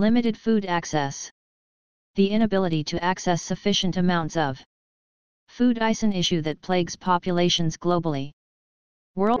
Limited food access. The inability to access sufficient amounts of food is an issue that plagues populations globally. World